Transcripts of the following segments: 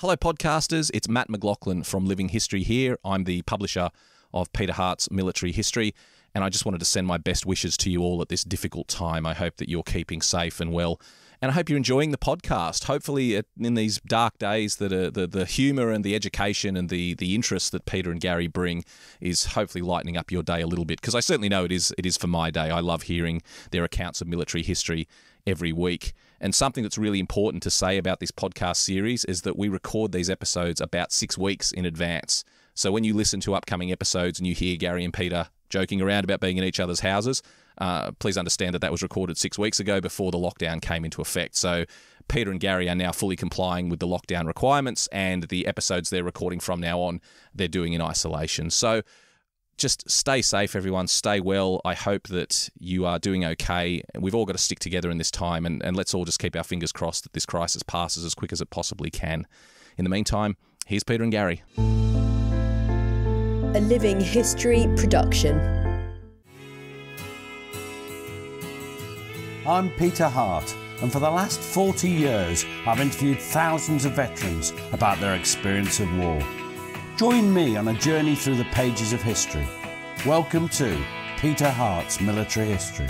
Hello, podcasters. It's Mat McLachlan from Living History here. I'm the publisher of Peter Hart's Military History, and I just wanted to send my best wishes to you all at this difficult time. I hope that you're keeping safe and well, and I hope you're enjoying the podcast. Hopefully, in these dark days, that the the humour and the education and the the interest that Peter and Gary bring is hopefully lightening up your day a little bit. Because I certainly know it is it is for my day. I love hearing their accounts of military history every week. And something that's really important to say about this podcast series is that we record these episodes about six weeks in advance. So when you listen to upcoming episodes and you hear Gary and Peter joking around about being in each other's houses, uh, please understand that that was recorded six weeks ago before the lockdown came into effect. So Peter and Gary are now fully complying with the lockdown requirements, and the episodes they're recording from now on, they're doing in isolation. So just stay safe, everyone. Stay well. I hope that you are doing okay. We've all got to stick together in this time, and, and let's all just keep our fingers crossed that this crisis passes as quick as it possibly can. In the meantime, here's Peter and Gary. A Living History production. I'm Peter Hart, and for the last 40 years, I've interviewed thousands of veterans about their experience of war. Join me on a journey through the pages of history. Welcome to Peter Hart's Military History.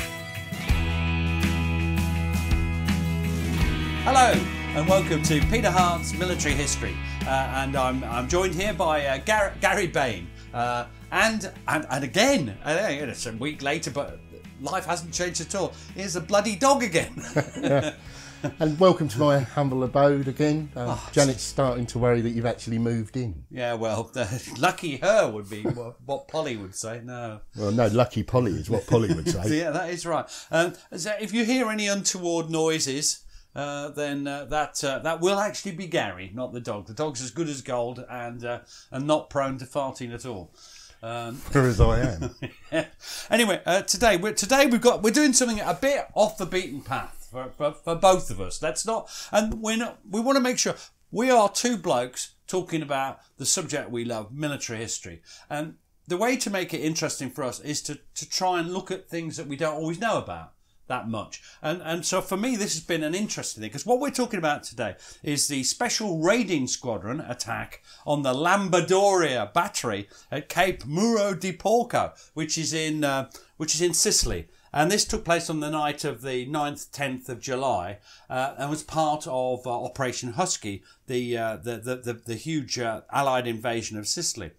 Hello, and welcome to Peter Hart's Military History. Uh, and I'm, I'm joined here by uh, Gar- Gary Bain. Uh, and, and and again, uh, it's a week later, but life hasn't changed at all. Here's a bloody dog again. and welcome to my humble abode again. Uh, oh, Janet's starting to worry that you've actually moved in. Yeah, well, uh, lucky her would be what, what, Polly would say. No. Well, no, lucky Polly is what Polly would say. yeah, that is right. Um, so if you hear any untoward noises, uh, then uh, that uh, that will actually be Gary, not the dog. The dog's as good as gold and uh, and not prone to farting at all. Um, Whereas I am. yeah. Anyway, uh, today we're today we've got we're doing something a bit off the beaten path for, for, for both of us. Let's not, and we're not. We want to make sure we are two blokes talking about the subject we love, military history, and the way to make it interesting for us is to to try and look at things that we don't always know about that much. And and so for me, this has been an interesting thing because what we're talking about today is the Special Raiding Squadron attack on the Lambadoria battery at Cape Muro di Porco, which is in uh, which is in Sicily. And this took place on the night of the 9th, 10th of July, uh, and was part of uh, Operation Husky, the, uh, the, the, the, the, huge uh, Allied invasion of Sicily.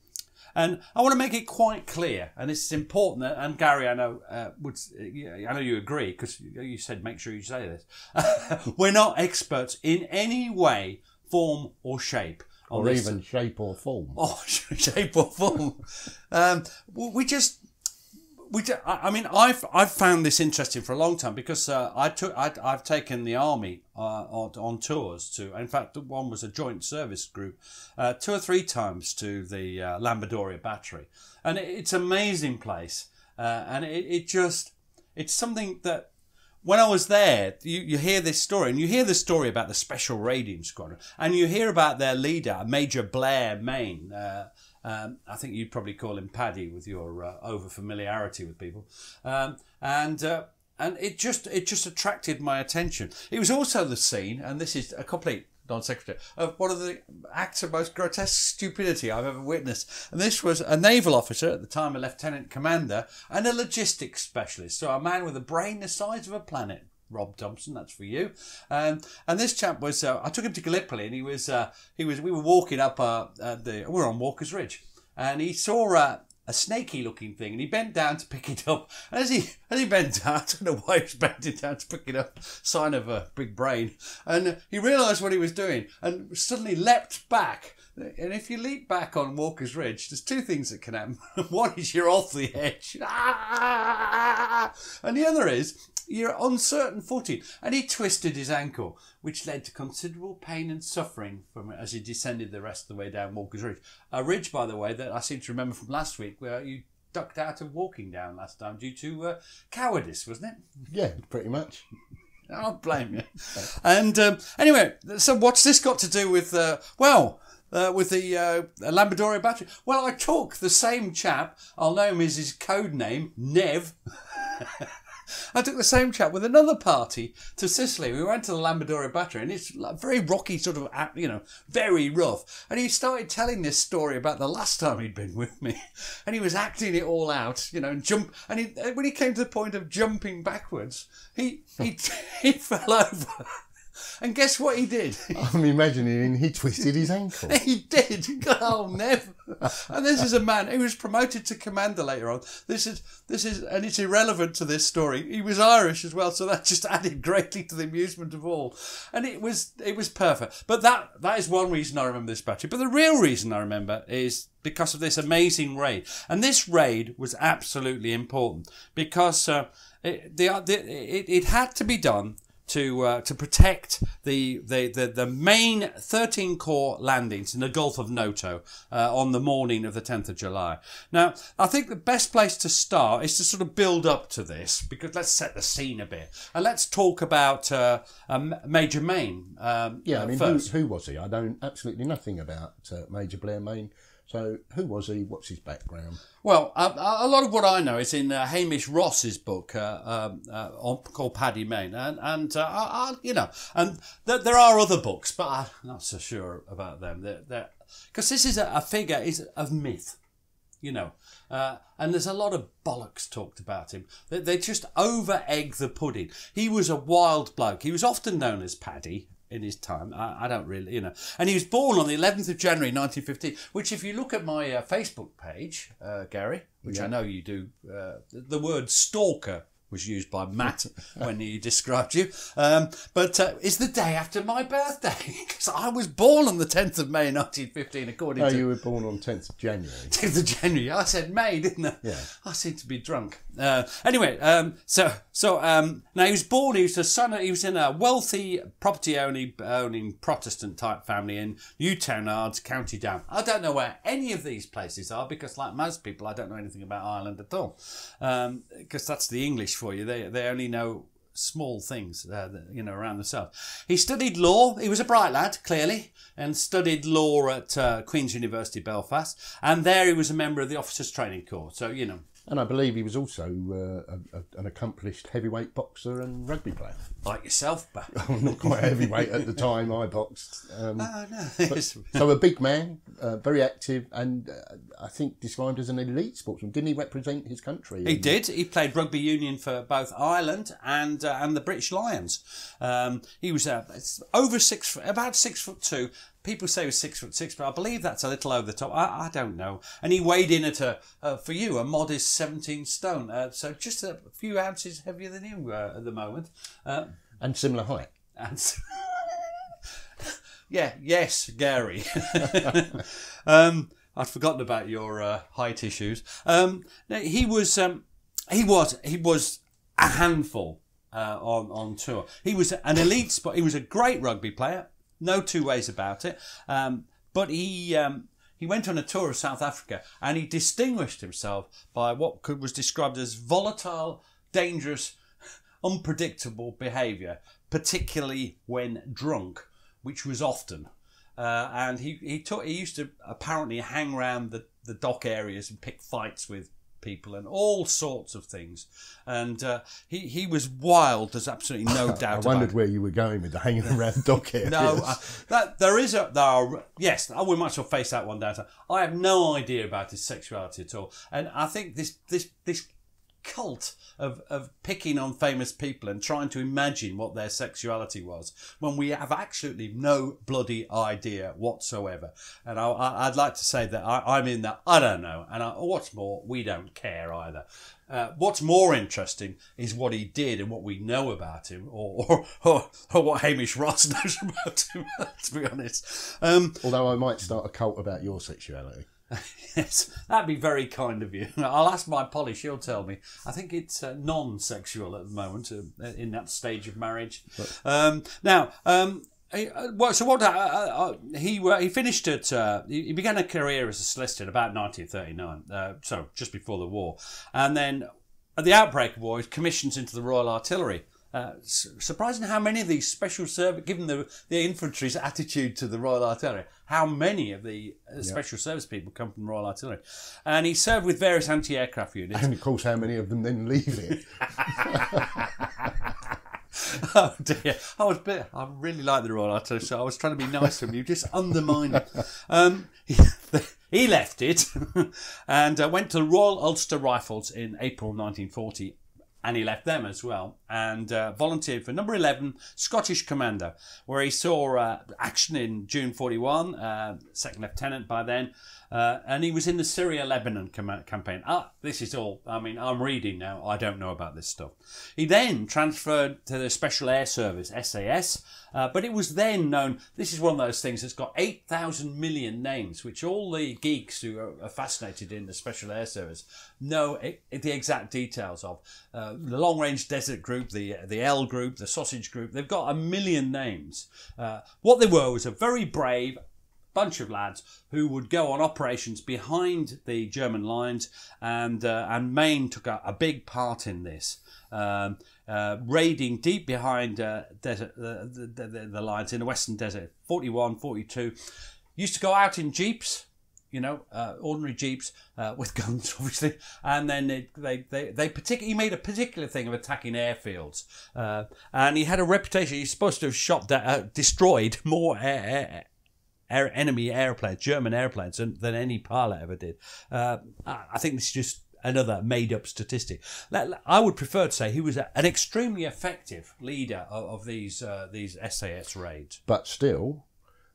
And I want to make it quite clear, and this is important. That, and Gary, I know uh, would I know you agree because you said make sure you say this. We're not experts in any way, form, or shape. Or this. even shape or form. Or shape or form. um, we just we, I mean, I've I've found this interesting for a long time because uh, I took I, have taken the army uh, on, on, tours to. In fact, one was a joint service group, uh, two or three times to the uh, Lambadoria Battery, and it, it's an amazing place. Uh, and it, it just it's something that when I was there, you, you hear this story, and you hear the story about the Special Raiding Squadron, and you hear about their leader, Major Blair Mayne. Uh, um, I think you'd probably call him Paddy with your uh, over familiarity with people, um, and uh, and it just it just attracted my attention. It was also the scene, and this is a complete non-secretary of one of the acts of most grotesque stupidity I've ever witnessed. And this was a naval officer at the time, a lieutenant commander, and a logistics specialist. So a man with a brain the size of a planet. Rob Thompson, that's for you. Um, and this chap was, uh, I took him to Gallipoli, and he was, uh, he was, we were walking up uh, the, we we're on Walker's Ridge, and he saw uh, a snaky looking thing, and he bent down to pick it up. And as he as he bent down, I don't know why he was bending down to pick it up, sign of a big brain, and he realised what he was doing, and suddenly leapt back. And if you leap back on Walker's Ridge, there's two things that can happen. One is you're off the edge, and the other is you're on certain footing. And he twisted his ankle, which led to considerable pain and suffering from as he descended the rest of the way down Walker's Ridge. A ridge, by the way, that I seem to remember from last week, where you ducked out of walking down last time due to uh, cowardice, wasn't it? Yeah, pretty much. I don't blame you. And um, anyway, so what's this got to do with, uh, well, uh, with the uh, Lambadoria battery? Well, I took the same chap, I'll know him as his code name, Nev. I took the same chap with another party to Sicily. We went to the Lambadoria Battery, and it's like very rocky, sort of, you know, very rough. And he started telling this story about the last time he'd been with me, and he was acting it all out, you know, and jump. And he, uh, when he came to the point of jumping backwards, he he he fell over. And guess what he did? I'm imagining he twisted his ankle. He did. Oh, never. And this is a man who was promoted to commander later on. This is this is, and it's irrelevant to this story. He was Irish as well, so that just added greatly to the amusement of all. And it was it was perfect. But that that is one reason I remember this battery. But the real reason I remember is because of this amazing raid. And this raid was absolutely important because uh, it, the, the, it, it had to be done to uh, to protect the, the, the, the main 13 Corps landings in the Gulf of Noto uh, on the morning of the 10th of July. Now, I think the best place to start is to sort of build up to this because let's set the scene a bit and let's talk about uh, um, Major Mayne. Um, Yeah, I uh, mean, who, first. who was he? I know absolutely nothing about uh, Major Blair Mayne. So, who was he? What's his background? Well, a, a lot of what I know is in uh, Hamish Ross's book uh, um, uh, called Paddy Mayne, and and uh, I, I, you know, and th- there are other books, but I'm not so sure about them. Because this is a, a figure is of myth, you know, uh, and there's a lot of bollocks talked about him. They, they just over egg the pudding. He was a wild bloke. He was often known as Paddy in his time. I, I don't really, you know. And he was born on the 11th of January 1915, which, if you look at my uh, Facebook page, uh, Gary, which I know you do, uh, the, the word stalker was used by Mat when he described you. Um, but uh, it's the day after my birthday because I was born on the 10th of May 1915, according Oh, to you were born on 10th of January. 10th of January. I said May, didn't I? Yeah. I seem to be drunk. Uh, anyway, um, so so um, now he was born. He was the son. Of, he was in a wealthy property owning owning Protestant type family in Newtownards, County Down. I don't know where any of these places are because, like most people, I don't know anything about Ireland at all. Because that's the English for you. They they only know small things, uh, you know, around the south. He studied law. He was a bright lad, clearly, and studied law at uh, Queen's University Belfast. And there he was a member of the Officers Training Corps. So you know, And I believe he was also uh, a, a, an accomplished heavyweight boxer and rugby player. like yourself, but I'm not quite heavyweight at the time I boxed. Um, oh no, so a big man, uh, very active, and uh, I think described as an elite sportsman. Didn't he represent his country? He did. He played rugby union for both Ireland and uh, and the British Lions. Um, he was uh, over six, about six foot two. People say he was six foot six, but I believe that's a little over the top. I, I don't know. And he weighed in at a, uh, for you, a modest 17 stone. Uh, so just a few ounces heavier than you uh, at the moment. Uh, And similar height. and yeah, yes, Gary. um, I'd forgotten about your uh, height issues. Um, he was, um, he was, he was a handful uh, on on tour. He was an elite spot. He was a great rugby player. No two ways about it. Um, but he. Um, he went on a tour of South Africa and he distinguished himself by what could, was described as volatile, dangerous, unpredictable behaviour, particularly when drunk, which was often. Uh, and he he, took, he used to apparently hang around the, the dock areas and pick fights with people and all sorts of things. And uh, he he was wild. There's absolutely no doubt I wondered it. where you were going with the hanging around dock areas. No, uh, that there is a there are yes. I would much well face that one down. I have no idea about his sexuality at all, and I think this this this cult of of picking on famous people and trying to imagine what their sexuality was when we have absolutely no bloody idea whatsoever. And I, I'd like to say that I, I'm in that I don't know, and I, what's more, we don't care either. Uh, what's more interesting is what he did and what we know about him, or or, or, or what Hamish Ross knows about him. to be honest, um, Although I might start a cult about your sexuality. yes, that'd be very kind of you. I'll ask my Polly; she'll tell me. I think it's uh, non-sexual at the moment, uh, in that stage of marriage. Um, now. Um, uh, well, so what? Uh, uh, uh, he he finished at. Uh, he began a career as a solicitor in about 1939. Uh, so just before the war, and then at the outbreak of war, he was commissioned into the Royal Artillery, Uh, su- surprising how many of these special service, given the, the infantry's attitude to the Royal Artillery, how many of the uh, special service people come from Royal Artillery. And he served with various anti aircraft units. And of course, how many of them then leave it? Oh dear! I was bit. I really like the Royal Artillery, so I was trying to be nice to him. You just undermined it. Um, he, he left it and uh, went to the Royal Ulster Rifles in April 1940, and he left them as well, and uh, volunteered for Number 11 Scottish Commando, where he saw uh, action in June 41, uh, second lieutenant by then. Uh, and he was in the Syria Lebanon com- campaign. Ah, this is all. I mean, I'm reading now. I don't know about this stuff. He then transferred to the Special Air Service, SAS, uh, but it was then known. This is one of those things that's got 8,000 million names, which all the geeks who are, fascinated in the Special Air Service know i the exact details of. Uh, the Long Range Desert Group, the the L Group, the Sausage Group. They've got a million names. Uh, what they were was a very brave bunch of lads who would go on operations behind the German lines, and uh, and Mayne took a, a big part in this. Um, uh, raiding deep behind uh, desert, uh, the, the, the, the lines in the Western Desert, 41, 42. Used to go out in jeeps, you know, uh, ordinary jeeps uh, with guns, obviously, and then they they they, they partic- He made a particular thing of attacking airfields, uh, and he had a reputation. He's supposed to have shot, that, uh, destroyed more air, air, air, enemy airplanes, German airplanes, than, than any pilot ever did. Uh, I I think this is just another made-up statistic. Let- let- I would prefer to say he was an extremely effective leader of, of these uh, these SAS raids. but still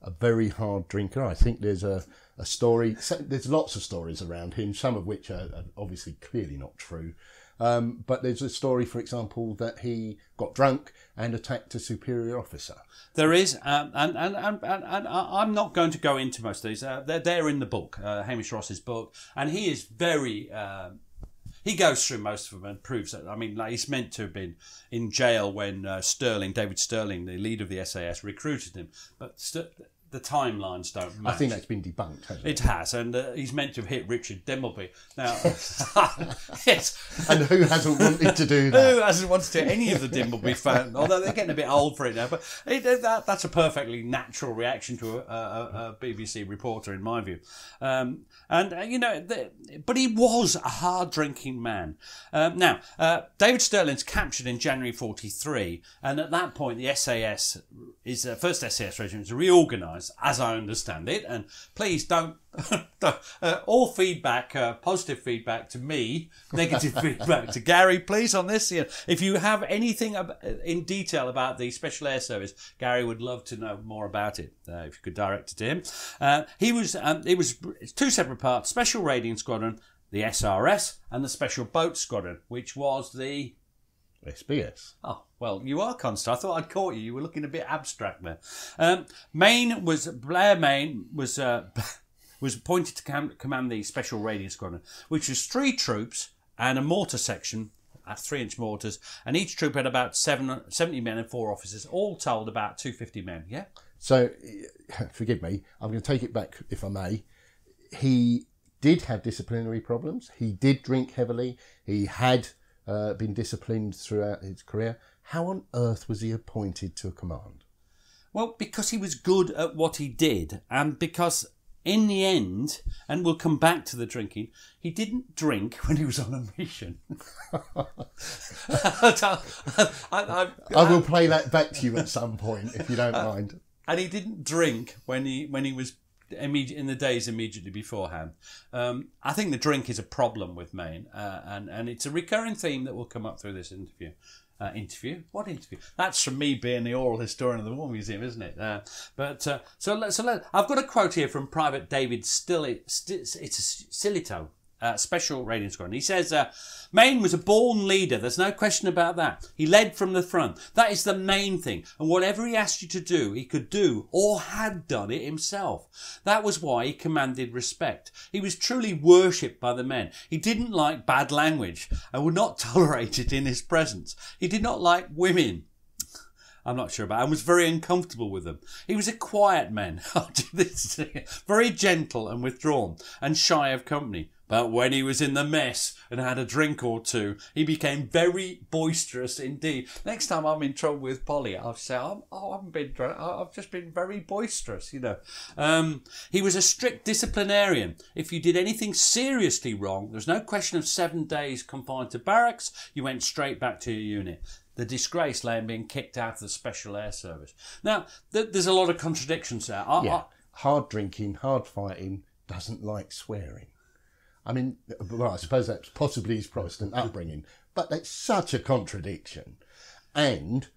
a very hard drinker. I think there's a, a story, so- there's lots of stories around him, some of which are, are obviously clearly not true. Um, but there's a story, for example, that he got drunk and attacked a superior officer. There is, um, and, and, and, and, I'm not going to go into most of these. Uh, they're, they're in the book, uh, Hamish Ross's book, and he is very. um he goes through most of them and proves that. I mean, like he's meant to have been in jail when uh, Stirling, David Stirling, the leader of the SAS, recruited him, but st- the timelines don't match. I think that's been debunked, hasn't it it? has, and uh, he's meant to have hit Richard Dimbleby. Now, yes, And who hasn't wanted to do that? who hasn't wanted to any of the Dimbleby fans? Although they're getting a bit old for it now, but it, that, that's a perfectly natural reaction to a, a, a BBC reporter, in my view. Um, and uh, you know, the, but he was a hard drinking man. Um, now, uh, David Stirling's captured in January '43, and at that point, the SAS is uh, first SAS regiment is reorganised, as I understand it. And please don't. don't- uh, all feedback, uh, positive feedback to me, negative feedback to Gary, please on this. If you have anything in detail about the Special Air Service, Gary would love to know more about it. Uh, if you could direct it to him, uh, he was. Um, it was two separate parts: Special Raiding Squadron, the SRS, and the Special Boat Squadron, which was the SBS. Oh, well, you are constant. I thought I'd caught you. You were looking a bit abstract there. Um, Mayne was, Blair Mayne was, uh, was appointed to com- command the Special Raiding Squadron, which was three troops and a mortar section at three inch mortars, and each troop had about seven, 70 men and four officers, all told about 250 men, yeah? So, forgive me, I'm going to take it back if I may. He did have disciplinary problems. He did drink heavily. He had uh, been disciplined throughout his career. How on earth was he appointed to a command? Well, because he was good at what he did, and because in the end, and we'll come back to the drinking, he didn't drink when he was on a mission. I, I, I will play that back to you at some point if you don't mind. and he didn't drink when he when he was in the days immediately beforehand. Um, I think the drink is a problem with Mayne, uh, and and it's a recurring theme that will come up through this interview. Uh, interview? What interview? That's from me being the oral historian of the War Museum, isn't it? Uh, but uh, so let, so let, I've got a quote here from Private David Stilli, Sti it's a Silito, uh, Special Raiding Squadron. He says, uh, Mayne was a born leader. There's no question about that. He led from the front. That is the main thing. And whatever he asked you to do, he could do or had done it himself. That was why he commanded respect. He was truly worshipped by the men. He didn't like bad language and would not tolerate it in his presence. He did not like women. I'm not sure about. and was very uncomfortable with them. He was a quiet man, very gentle and withdrawn, and shy of company. But when he was in the mess and had a drink or two, he became very boisterous indeed. Next time I'm in trouble with Polly, I'll say, I'm, "Oh, I haven't been drunk. I've just been very boisterous." You know. Um, he was a strict disciplinarian. If you did anything seriously wrong, there was no question of seven days confined to barracks. You went straight back to your unit. The disgrace lay in being kicked out of the Special Air Service. Now, th- there's a lot of contradictions there. I, Yeah. I, Hard drinking, hard fighting, doesn't like swearing. I mean, well, I suppose that's possibly his Protestant upbringing, but that's such a contradiction. And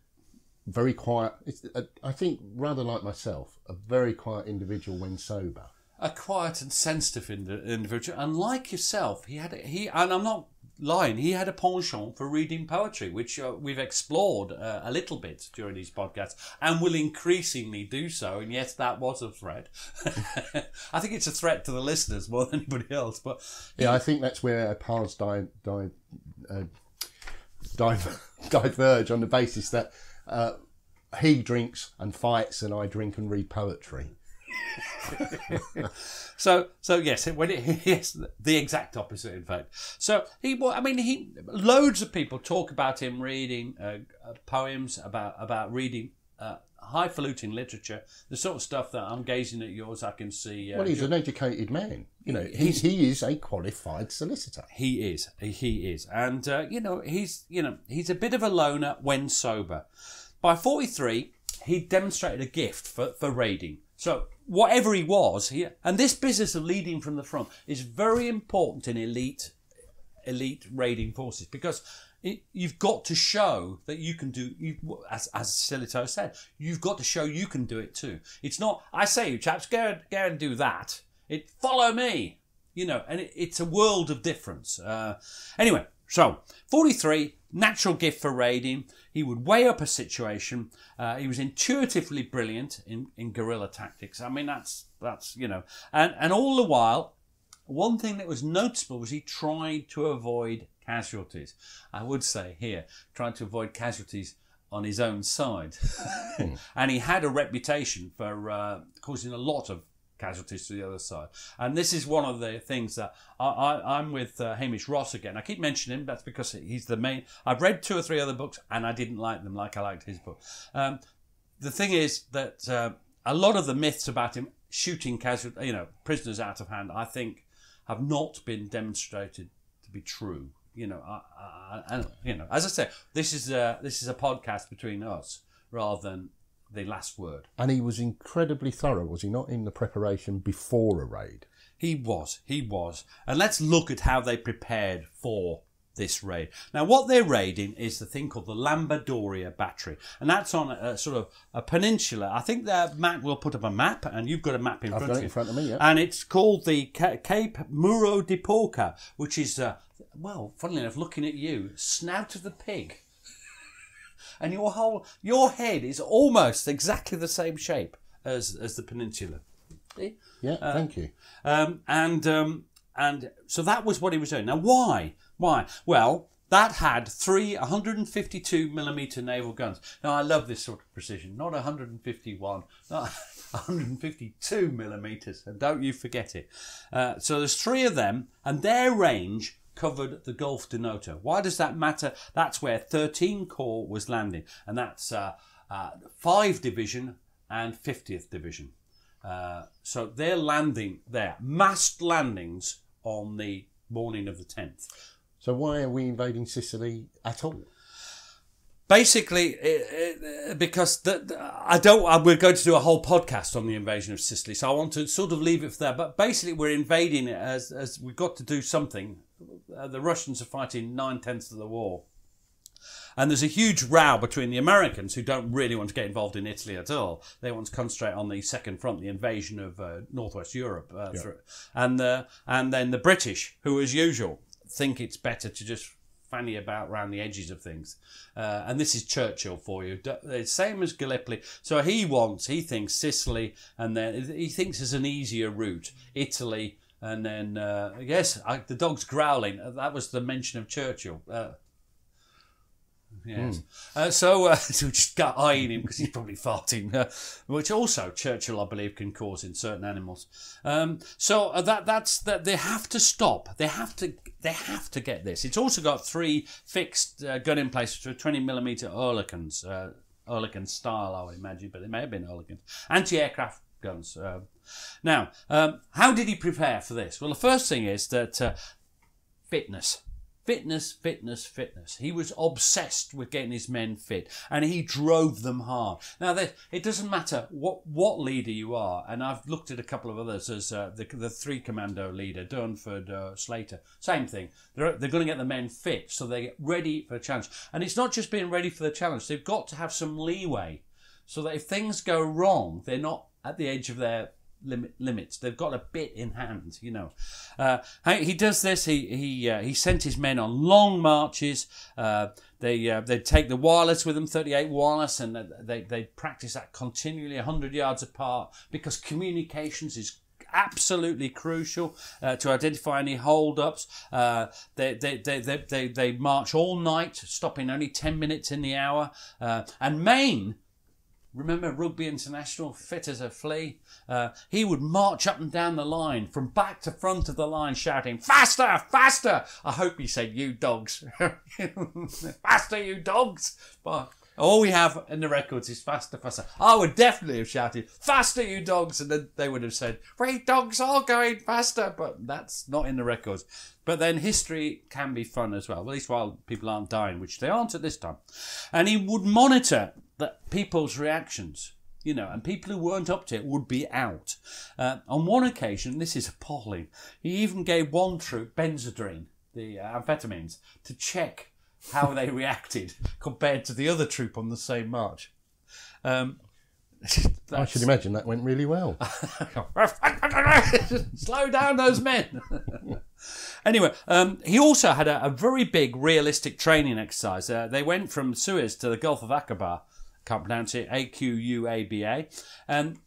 very quiet. Uh, I think, rather like myself, a very quiet individual when sober. a quiet and sensitive indi- individual, and like yourself, he had he and I'm not lying. He had a penchant for reading poetry, which uh, we've explored uh, a little bit during these podcasts, and will increasingly do so. And yes, that was a threat. I think it's a threat to the listeners more than anybody else. But Yeah, I think that's where our paths di- di- uh, diver- diverge on the basis that uh, he drinks and fights, and I drink and read poetry. So, so yes, when it, yes, the exact opposite, in fact. So he, I mean, he, loads of people talk about him reading uh, uh, poems, about about reading uh, highfalutin literature, the sort of stuff that I'm gazing at yours. I can see. Uh, Well, he's an educated man. You know, he, he is a qualified solicitor. He is. He is. And, uh, you know, he's, you know, he's a bit of a loner when sober. By 43, he demonstrated a gift for, for raiding. So whatever he was, he, and this business of leading from the front is very important in elite, elite raiding forces because it, you've got to show that you can do, you, as, as Silito said, you've got to show you can do it too. It's not, I say, you chaps, go, go and do that. It, follow me you know, and it, it's a world of difference. Uh, anyway, so 43, natural gift for raiding. He would weigh up a situation. Uh, he was intuitively brilliant in, in guerrilla tactics. I mean, that's that's you know, and and all the while, one thing that was noticeable was he tried to avoid casualties. I would say here, trying to avoid casualties on his own side, and he had a reputation for uh, causing a lot of casualties to the other side. And this is one of the things that I, I'm with uh, Hamish Ross again. I keep mentioning him. That's because he's the main. I've read two or three other books and I didn't like them like I liked his book. Um, the thing is that uh, a lot of the myths about him shooting casual, you know, prisoners out of hand, I think, have not been demonstrated to be true. You know, I, I, and you know, as I say, this is a this is a podcast between us rather than the last word. And he was incredibly thorough, was he not, in the preparation before a raid? He was, he was. And let's look at how they prepared for this raid. Now, what they're raiding is the thing called the Lambadoria Battery, and that's on a, a sort of a peninsula. I think that Mat will put up a map, and you've got a map in I've front got of you. in front of me, yeah. And it's called the Ca- Cape Muro de Porca, which is, uh, well, funnily enough, looking at you, snout of the pig. And your whole your head is almost exactly the same shape as as the peninsula. See? Yeah, Uh, thank you. Um, and um, and so that was what he was doing. Now, why? Why? Well, that had three 152 millimeter naval guns. Now, I love this sort of precision. Not 151, not 152 millimeters. And don't you forget it. Uh, so there's three of them, and their range covered the Gulf de Noto. Why does that matter? That's where 13 Corps was landing, and that's uh, uh, 5 Division and 50th Division. Uh, so they're landing there, massed landings on the morning of the 10th. So why are we invading Sicily at all? Basically, it, it, because the, the- I don't. I, we're going to do a whole podcast on the invasion of Sicily, so I want to sort of leave it for there. But basically, we're invading it as as we've got to do something. Uh, the Russians are fighting nine tenths of the war, and there's a huge row between the Americans who don't really want to get involved in Italy at all. They want to concentrate on the second front, the invasion of uh, northwest Europe, uh, through, and the and then the British, who as usual think it's better to just fanny about around the edges of things. Uh, and this is Churchill for you. Same as Gallipoli. So he wants, he thinks Sicily, and then he thinks there's an easier route, Italy. And then, uh, yes, I, the dog's growling. Uh, That was the mention of Churchill. Uh, Yes. Uh, so, uh, so just gut eyeing him because he's probably farting, uh, which also Churchill, I believe, can cause in certain animals. Um, so uh, that that's that they have to stop. They have to they have to get this. It's also got three fixed uh, gun in place for 20 millimeter Oerlikons, uh, Oerlikon style, I would imagine, but they may have been Oerlikons anti-aircraft guns. Now, um, how did he prepare for this? Well, the first thing is that uh, fitness. Fitness, fitness, fitness. He was obsessed with getting his men fit, and he drove them hard. Now, it doesn't matter what what leader you are, and I've looked at a couple of others as uh, the the three commando leader, Durnford, uh, Slater. Same thing. They're they're going to get the men fit so they get ready for the challenge, and it's not just being ready for the challenge. They've got to have some leeway so that if things go wrong, they're not at the edge of their limit, limits. They've got a bit in hand, you know. Uh, he does this. He he uh, he sent his men on long marches. Uh, they uh, they take the wireless with them, 38 wireless, and they they practice that continually, 100 yards apart, because communications is absolutely crucial uh, to identify any hold-ups. Uh, they, they, they, they, they, they march all night, stopping only 10 minutes in the hour. Uh, and Mayne, remember Rugby International, fit as a flea, uh, he would march up and down the line, from back to front of the line, shouting, Faster, faster! I hope he said, You dogs. faster, you dogs! But all we have in the records is faster, faster. I would definitely have shouted, Faster, you dogs! And then they would have said, We dogs are going faster! But that's not in the records. But then history can be fun as well, at least while people aren't dying, which they aren't at this time. And he would monitor the people's reactions you know, and people who weren't up to it would be out. Uh, on one occasion, this is appalling, he even gave one troop Benzedrine, the uh, amphetamines, to check how they reacted compared to the other troop on the same march. Um, I should imagine that went really well. Slow down those men. anyway, um, he also had a, a very big realistic training exercise. Uh, they went from Suez to the Gulf of Aqaba. Can't pronounce it. A Q U A B A. And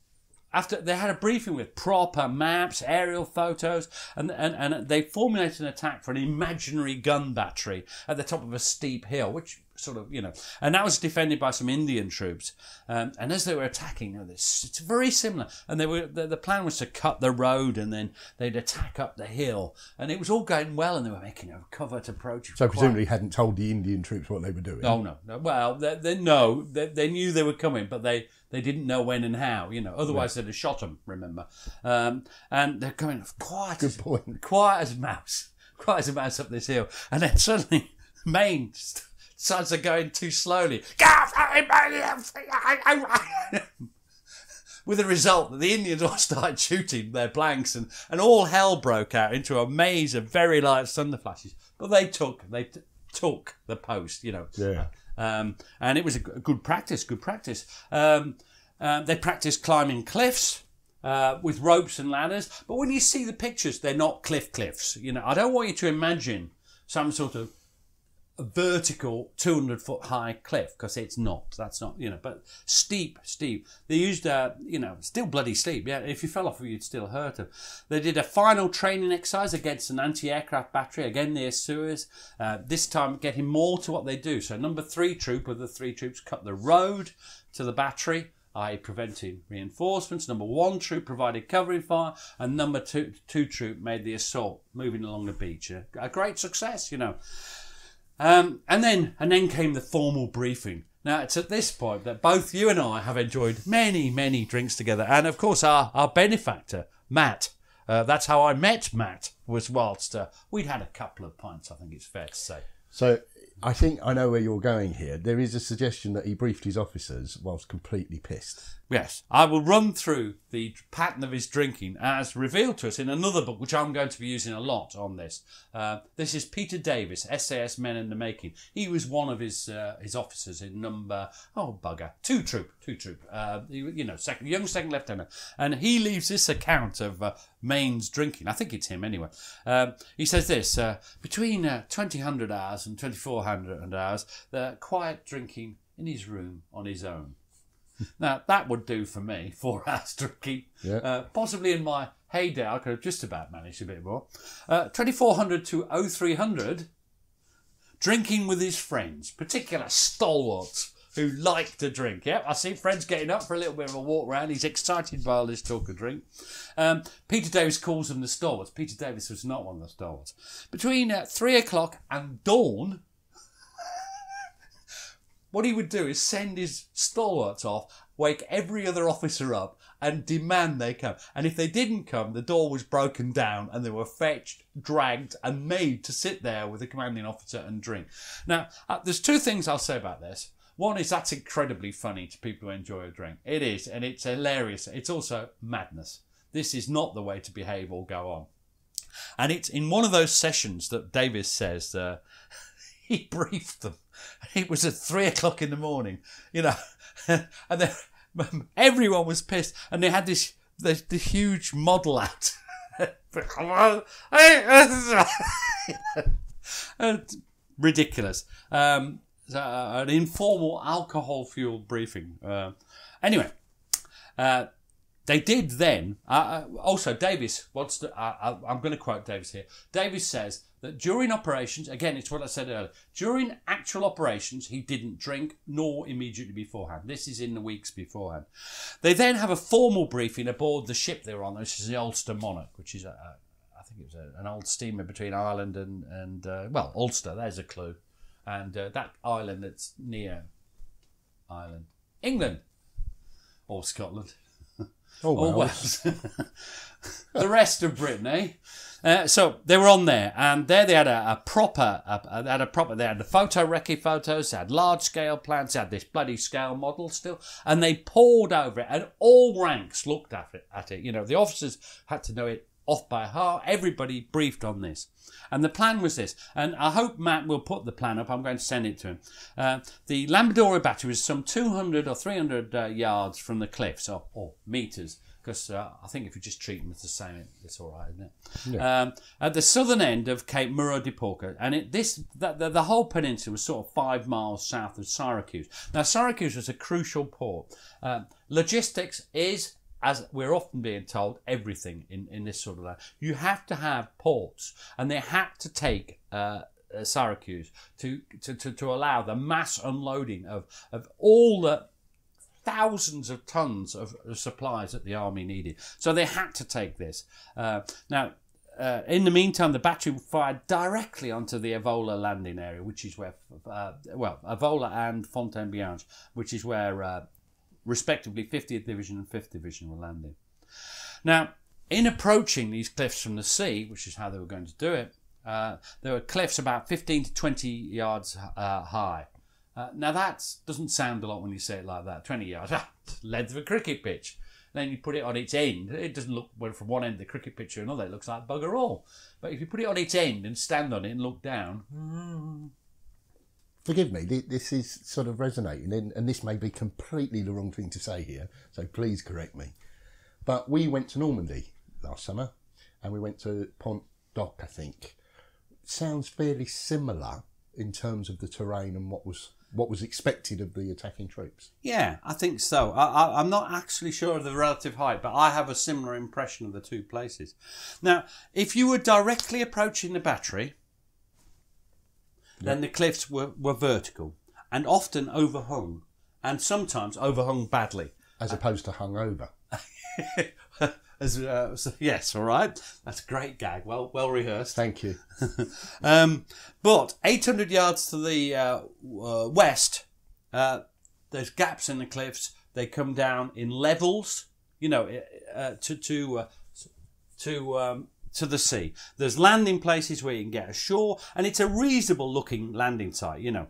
after they had a briefing with proper maps, aerial photos, and, and, and they formulated an attack for an imaginary gun battery at the top of a steep hill, which sort of, you know, and that was defended by some Indian troops. Um, and as they were attacking, you know, this, it's very similar. And they were the, the plan was to cut the road and then they'd attack up the hill. And it was all going well, and they were making a covert approach. So presumably hadn't told the Indian troops what they were doing. Oh no, no. Well, they, they no, they, they knew they were coming, but they they didn't know when and how. You know, otherwise they'd have shot them. Remember, um, and they're coming quiet, as, point. quiet as a mouse, quiet as a mouse up this hill, and then suddenly Mayne they're going too slowly. With the result that the Indians all started shooting their blanks and, and all hell broke out into a maze of very light thunder flashes. But they took they t- took the post, you know. Yeah. Um, and it was a good practice, good practice. Um, uh, they practiced climbing cliffs uh, with ropes and ladders. But when you see the pictures, they're not cliff cliffs. You know, I don't want you to imagine some sort of vertical 200 foot high cliff because it's not that's not you know but steep steep they used a, you know still bloody steep yeah if you fell off you'd still hurt them they did a final training exercise against an anti-aircraft battery again near Suez uh, this time getting more to what they do so number three troop of the three troops cut the road to the battery i.e. preventing reinforcements. Number one troop provided covering fire, and number two, two troop made the assault, moving along the beach. A, a great success, you know. Um, and then and then came the formal briefing. Now it's at this point that both you and I have enjoyed many, many drinks together, and of course our our benefactor Mat. Uh, that's how I met Mat. Was whilst uh, we'd had a couple of pints. I think it's fair to say. So I think I know where you're going here. There is a suggestion that he briefed his officers whilst completely pissed. Yes, I will run through the pattern of his drinking as revealed to us in another book, which I'm going to be using a lot on this. Uh, this is Peter Davis, SAS Men in the Making. He was one of his uh, his officers in number oh bugger two troop two troop. Uh, you know, second young second lieutenant, and he leaves this account of Mayne's drinking. I think it's him anyway. Um, he says this uh, between uh, 2000 hours and 2400 hours, the quiet drinking in his room on his own. Now that would do for me. Four hours drinking. Yeah. Uh, possibly in my heyday, I could have just about managed a bit more. Uh, 2400 to 0300. drinking with his friends, particular stalwarts who like to drink. Yep, I see friends getting up for a little bit of a walk round. He's excited by all this talk of drink. Um, Peter Davis calls them the stalwarts. Peter Davis was not one of the stalwarts. Between uh, three o'clock and dawn, what he would do is send his stalwarts off, wake every other officer up, and demand they come. And if they didn't come, the door was broken down and they were fetched, dragged, and made to sit there with the commanding officer and drink. Now, uh, there's two things I'll say about this. One is that's incredibly funny to people who enjoy a drink. It is, and it's hilarious. It's also madness. This is not the way to behave or go on. And it's in one of those sessions that Davis says uh, he briefed them. It was at three o'clock in the morning, you know, and then everyone was pissed, and they had this the, the huge model out. ridiculous. Um, uh, an informal alcohol fueled briefing. Uh, anyway, uh, they did then. Uh, uh, also, Davis wants to. Uh, I'm going to quote Davis here. Davis says that during operations, again, it's what I said earlier. During actual operations, he didn't drink nor immediately beforehand. This is in the weeks beforehand. They then have a formal briefing aboard the ship they were on, which is the Ulster Monarch, which is I think it was a, an old steamer between Ireland and and well Ulster. There's a clue and uh, that island that's near Ireland, England, or Scotland, Oh, or Wales. The rest of Britain, eh? Uh, so they were on there, and there they had a, a proper, a- they had a proper, they had the photo recce photos, they had large scale plans, they had this bloody scale model still, and they poured over it, and all ranks looked at it. At it, you know, the officers had to know it off by heart. Everybody briefed on this, and the plan was this. And I hope Mat will put the plan up. I'm going to send it to him. Uh, the Lambadoria battery was some 200 or 300 uh, yards from the cliffs, or, or meters because uh, I think if you just treat them as the same, it's all right, isn't it? Um, at the southern end of Cape Muro de Porca, and it, this the, the, the whole peninsula was sort of five miles south of Syracuse. Now, Syracuse was a crucial port. Um logistics is, as we're often being told, everything in, in this sort of land. You have to have ports, and they had to take. Uh, uh, Syracuse to, to, to, to allow the mass unloading of, of all the thousands of tons of, of supplies that the army needed. So they had to take this. Uh, now, uh, in the meantime, the battery fired directly onto the Avola landing area, which is where, uh, well, Avola and Fontainebleau, which is where, uh, respectively, 50th Division and 5th Division were landing. Now, in approaching these cliffs from the sea, which is how they were going to do it, uh, there were cliffs about 15 to 20 yards uh, high. Uh, now that doesn't sound a lot when you say it like that. 20 yards, ah, length of a cricket pitch. Then you put it on its end. It doesn't look well from one end of the cricket pitch to another. It looks like bugger all. But if you put it on its end and stand on it and look down, Forgive me, this is sort of resonating, and, this may be completely the wrong thing to say here, so please correct me. But we went to Normandy last summer, and we went to Pont Doc, I think. Sounds fairly similar in terms of the terrain and what was what was expected of the attacking troops. Yeah, I think so. I, I'm not actually sure of the relative height, but I have a similar impression of the two places. Now, if you were directly approaching the battery, then the cliffs were, were vertical and often overhung, and sometimes overhung badly. as opposed to hungover. As, uh, so- yes, all right. That's a great gag. Well, well rehearsed. Thank you. Um, but 800 yards to the uh, uh, west, uh, there's gaps in the cliffs. They come down in levels, you know, uh, to to uh, to um, to the sea. There's landing places where you can get ashore, and it's a reasonable looking landing site, you know.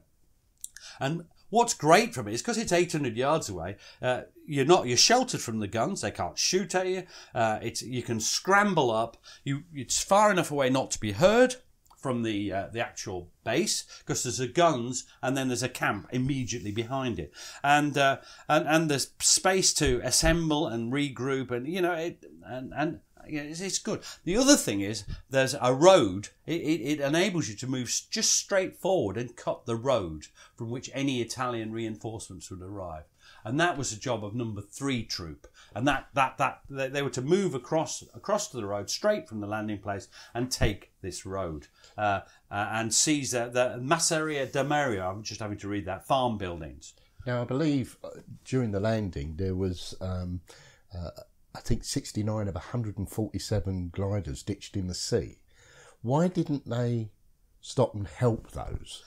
And what's great from it is because it's 800 yards away. Uh, you're not you're sheltered from the guns. They can't shoot at you. Uh, it's you can scramble up. You it's far enough away not to be heard from the uh, the actual base because there's the guns and then there's a camp immediately behind it and uh, and and there's space to assemble and regroup and you know it and and it's, good. The other thing is there's a road. It, it, it enables you to move just straight forward and cut the road from which any Italian reinforcements would arrive. and that was the job of number three troop. And that that that they, they were to move across across to the road straight from the landing place and take this road uh, uh, and seize the, the Masseria de Maria. I'm just having to read that farm buildings. Now, I believe uh, during the landing there was, um, uh, I think, 69 of 147 gliders ditched in the sea. Why didn't they stop and help those?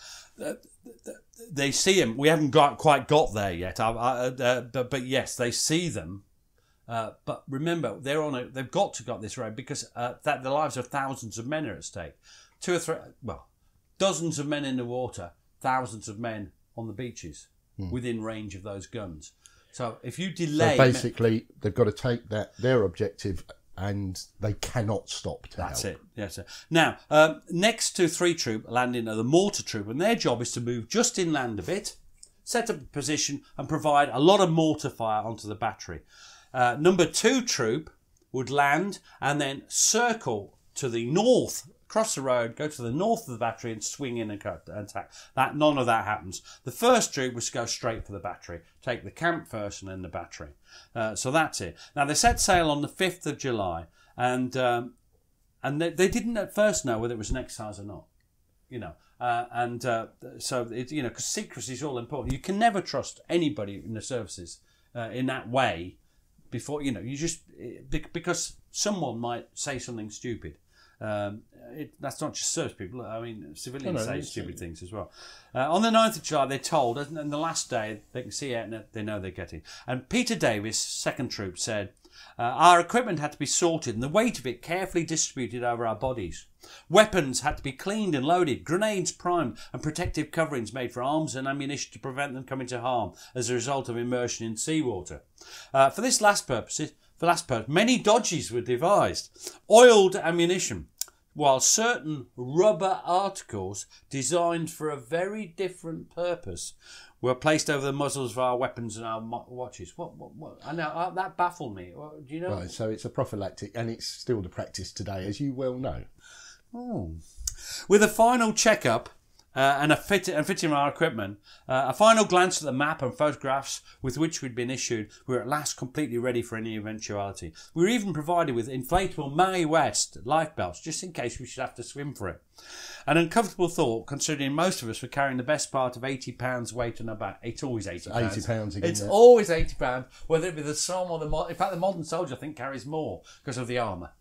They see them. We haven't got quite got there yet. I, I, uh, but, but yes, they see them. Uh, but remember, they're on a. They've got to got this road because uh, that the lives of thousands of men are at stake. Two or three, well, dozens of men in the water, thousands of men on the beaches within range of those guns. So if you delay, So basically, they've got to take that their objective, and they cannot stop to That's help. it. Yes, sir. Now, um, next to three troop landing are the mortar troop, and their job is to move just inland a bit, set up a position, and provide a lot of mortar fire onto the battery. Uh, number two troop would land and then circle to the north, cross the road, go to the north of the battery, and swing in and attack. That none of that happens. The first troop was to go straight for the battery, take the camp first, and then the battery. Uh, so that's it. Now they set sail on the fifth of July, and um, and they, they didn't at first know whether it was an exercise or not you know uh, and uh, so it, you know because secrecy is all important you can never trust anybody in the services uh, in that way before you know you just because someone might say something stupid um, it, that's not just service people. I mean, civilians No, no, say stupid things as well. Uh, on the 9th of July, they're told, and and the last day they can see it and they know they're getting. And Peter Davis, second troop, said, uh, Our equipment had to be sorted and the weight of it carefully distributed over our bodies. Weapons had to be cleaned and loaded, grenades primed, and protective coverings made for arms and ammunition to prevent them coming to harm as a result of immersion in seawater. Uh, for this last purpose, for last purpose, many dodges were devised. Oiled ammunition, while certain rubber articles designed for a very different purpose were placed over the muzzles of our weapons and our watches. What? What? what? I know uh, that baffled me. What, do you know? Right, so it's a prophylactic, and it's still the practice today, as you well know. Oh. With a final checkup uh, and a fit and fitting our equipment, uh, a final glance at the map and photographs with which we'd been issued, we were at last completely ready for any eventuality. We were even provided with inflatable Mae West life belts just in case we should have to swim for it. An uncomfortable thought, considering most of us were carrying the best part of eighty pounds weight on our back. It's always eighty pounds. 80 pounds again, It's always eighty pounds, whether it be the Somme or the. Mo- In fact, the modern soldier I think carries more because of the armour.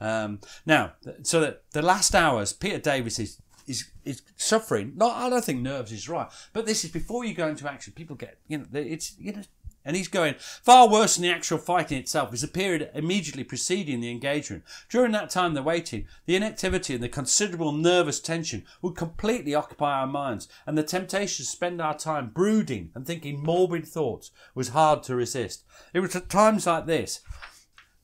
Um, now, so that the last hours, Peter Davis is, is suffering. Not, I don't think nerves is right, but this is before you go into action. People get, you know, it's you know, and he's going far worse than the actual fighting itself. Is the period immediately preceding the engagement. During that time, the waiting, the inactivity, and the considerable nervous tension would completely occupy our minds, and the temptation to spend our time brooding and thinking morbid thoughts was hard to resist. It was at times like this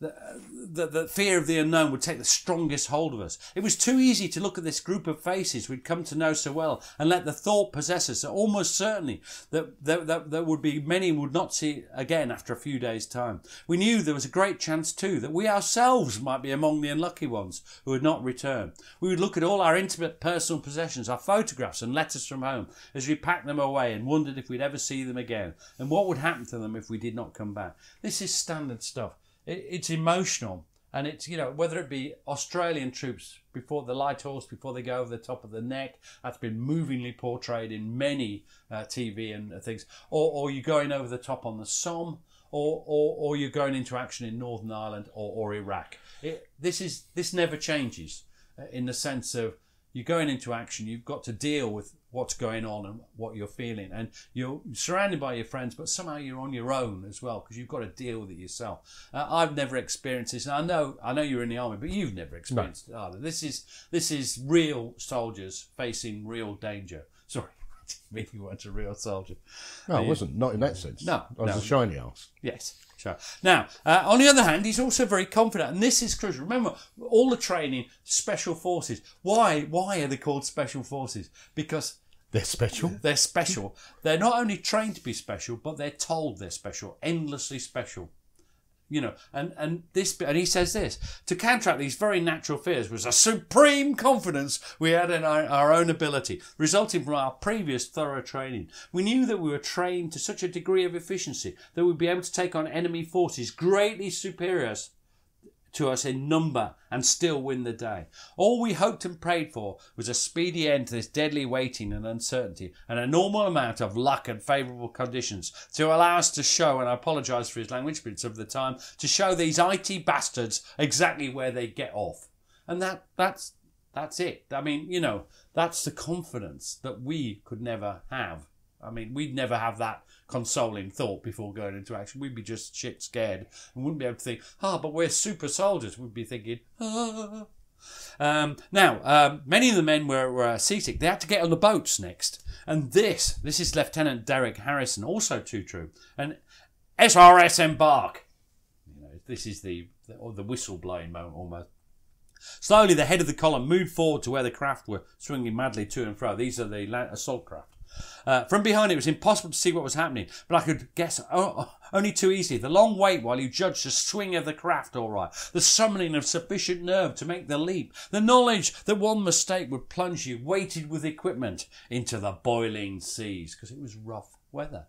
the, the fear of the unknown would take the strongest hold of us. It was too easy to look at this group of faces we'd come to know so well and let the thought possess us almost certainly that, that, that there would be many would not see again after a few days' time. We knew there was a great chance too that we ourselves might be among the unlucky ones who would not return. We would look at all our intimate personal possessions, our photographs and letters from home as we packed them away and wondered if we'd ever see them again and what would happen to them if we did not come back. This is standard stuff it, it's emotional. And it's you know whether it be australian troops before the light horse before they go over the top of the neck that's been movingly portrayed in many uh, tv and things or, or you're going over the top on the somme or, or, or you're going into action in northern ireland or, or iraq. It, this is this never changes uh, in the sense of you're going into action you've got to deal with what's going on and what you're feeling and you're surrounded by your friends but somehow you're on your own as well because you've got to deal with it yourself uh, i've never experienced this and i know i know you're in the army but you've never experienced it either this is this is real soldiers facing real danger sorry me you weren't a real soldier No, I wasn't. Not in that sense. No, I was no. a shiny ass. Yes, sure. Now, uh, on the other hand, he's also very confident, and this is crucial. Remember, all the training, special forces. Why? Why are they called special forces? Because They're special. they're special. They're not only trained to be special, but they're told they're special, endlessly special. You know, and, and this and he says this to counteract these very natural fears was a supreme confidence we had in our, our own ability, resulting from our previous thorough training. We knew that we were trained to such a degree of efficiency that we'd be able to take on enemy forces greatly superior to us in number and still win the day. All we hoped and prayed for was a speedy end to this deadly waiting and uncertainty and a normal amount of luck and favourable conditions to allow us to show, and I apologise for his language, but it's of the time, to show these IT bastards exactly where they get off. And that that's that's it. I mean, you know, that's the confidence that we could never have. I mean, we'd never have that consoling thought before going into action. We'd be just shit scared and wouldn't be able to think, ah, oh, but we're super soldiers. We'd be thinking, ah. Um, now, um, many of the men were, were seasick. They had to get on the boats next. And this, this is Lieutenant Derek Harrison, also too true. And SRS Embark. You know, this is the, the, the whistle blowing moment almost. Slowly, the head of the column moved forward to where the craft were swinging madly to and fro. These are the assault craft. Uh, from behind, it was impossible to see what was happening, but I could guess oh, only too easily. The long wait while you judged the swing of the craft all right, the summoning of sufficient nerve to make the leap, the knowledge that one mistake would plunge you, weighted with equipment, into the boiling seas, because it was rough weather.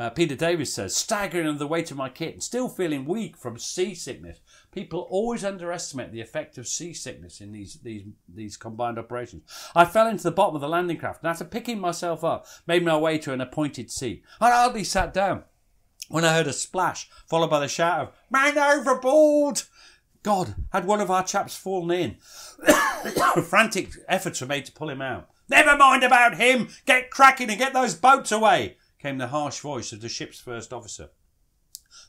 Uh, Peter Davis says, staggering under the weight of my kit and still feeling weak from seasickness. People always underestimate the effect of seasickness in these, these, these combined operations. I fell into the bottom of the landing craft and after picking myself up, made my way to an appointed seat. I hardly sat down when I heard a splash, followed by the shout of, Man overboard! God, had one of our chaps fallen in? Frantic efforts were made to pull him out. Never mind about him! Get cracking and get those boats away! Came the harsh voice of the ship's first officer.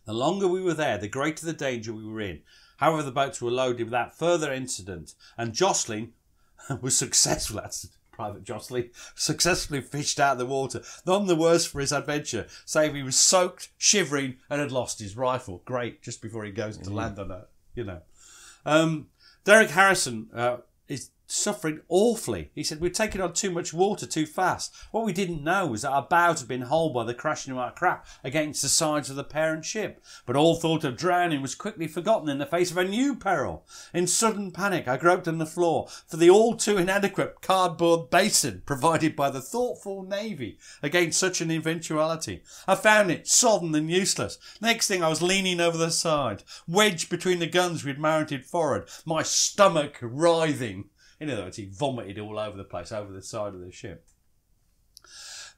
The longer we were there, the greater the danger we were in. However, the boats were loaded without further incident, and Jocelyn was successful. That's Private Jocelyn successfully fished out of the water. None the worse for his adventure, save he was soaked, shivering, and had lost his rifle. Great, just before he goes to mm. land on it, you know. Um, Derek Harrison uh, suffering awfully. He said, We're taking on too much water too fast. What we didn't know was that our bows had been holed by the crashing of our craft against the sides of the parent ship. But all thought of drowning was quickly forgotten in the face of a new peril. In sudden panic, I groped on the floor for the all too inadequate cardboard basin provided by the thoughtful Navy against such an eventuality. I found it sodden and useless. Next thing, I was leaning over the side, wedged between the guns we'd mounted forward, my stomach writhing. In other words, he vomited all over the place, over the side of the ship.